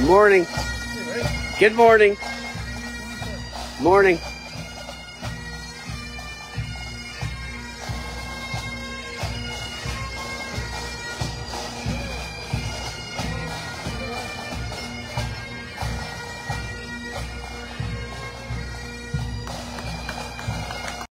Morning. Good morning. Morning.